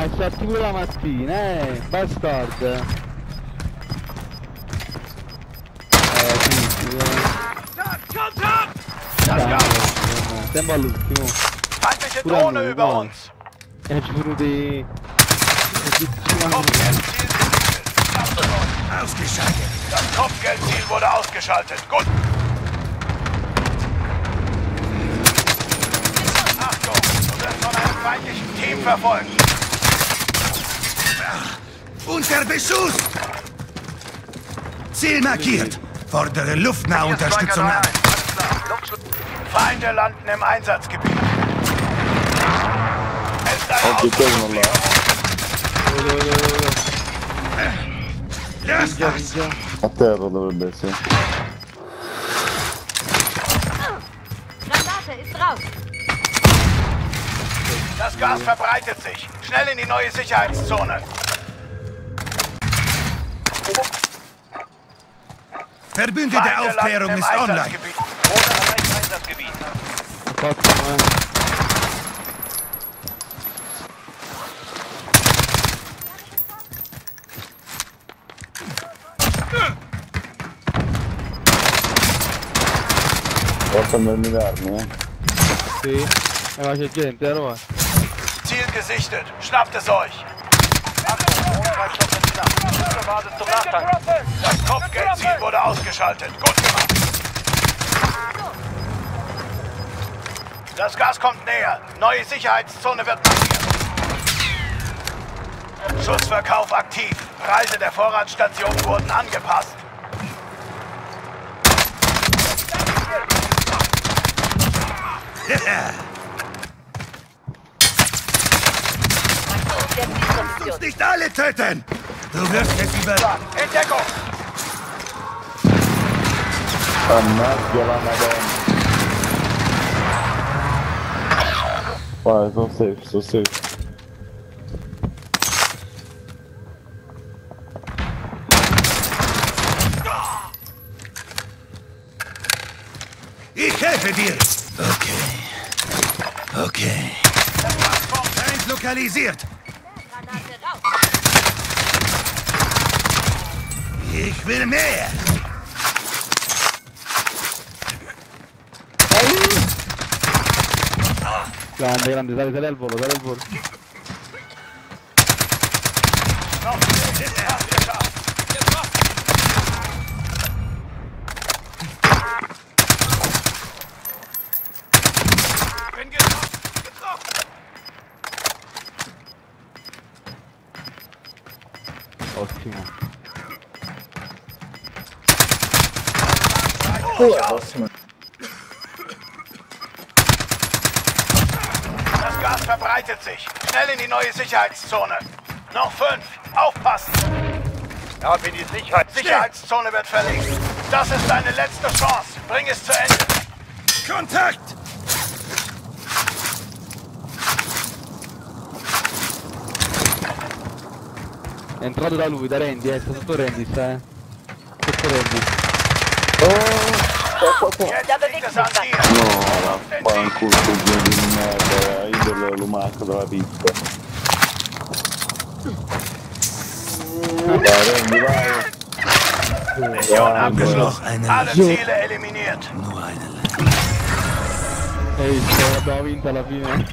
Dai, stati pure la mattina, eh, bastard. Eh, sì, sì, eh. Siamo all'ultimo. Feindliche Pure a Drohne noi, uns. E ci sono dei... Ausgeschaltet. Das Kopfgeldziel wurde ausgeschaltet. Gut. Achtung, du wirst von einem feindlichen Team verfolgt. Unter Beschuss! Ziel markiert. Fordere Luftnahunterstützung an. Feinde landen im Einsatzgebiet. Es ist ein. Löst das! A terra dovrebbe essere. Granate ist raus. Das Gas verbreitet sich. Schnell in die neue Sicherheitszone. Verbündete Aufklärung ist online. Posso andarmi d'armi, eh? Sì. Eh, ma c'è gente, allora. Ziel gesichtet. Schnappt es euch. Basis zum Nachtanken. Das Kopfgeldziel wurde ausgeschaltet. Gut gemacht. Das Gas kommt näher. Neue Sicherheitszone wird markiert. Schussverkauf aktiv. Preise der Vorratsstation wurden angepasst. Der Zielposition. Uns nicht alle töten! Du wirst es über... In Deckung. Sono safe, sono safe. Ich helfe dir! Okay. Okay. Feind lokalisiert! Ich will mehr! Grande, grande, dale, dale al bolo, dale al bolo. Ótimo. Ja. Getroffen. Ottimo. Das Gas verbreitet sich. Schnell in die neue Sicherheitszone. Noch fünf. Aufpassen. Ab in die Sicherheit. Sicherheitszone wird verlegt. Das ist deine letzte Chance. Bring es zu Ende. Kontakt! È entrato da lui, da Randy, eh, sta sotto Randy, sta, eh. Sotto Randy. Jetzt liegt es an dir. No, vaffanculo, coglione di merda. Io lo marco dalla pista. Vai, Randy, vai. Mission abgeschlossen. Alle Ziele eliminiert. Nur eine Hai visto, l'abbiamo vinta alla fine.